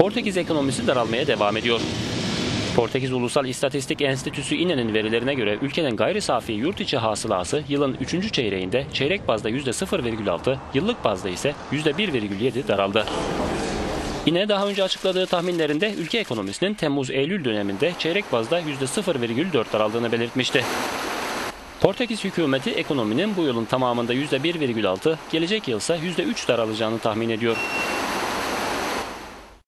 Portekiz ekonomisi daralmaya devam ediyor. Portekiz Ulusal İstatistik Enstitüsü İNE'nin verilerine göre ülkenin gayri safi yurt içi hasılası yılın 3. çeyreğinde çeyrek bazda %0,6, yıllık bazda ise %1,7 daraldı. İNE daha önce açıkladığı tahminlerinde ülke ekonomisinin Temmuz-Eylül döneminde çeyrek bazda %0,4 daraldığını belirtmişti. Portekiz hükümeti ekonominin bu yılın tamamında %1,6, gelecek yılsa %3 daralacağını tahmin ediyor.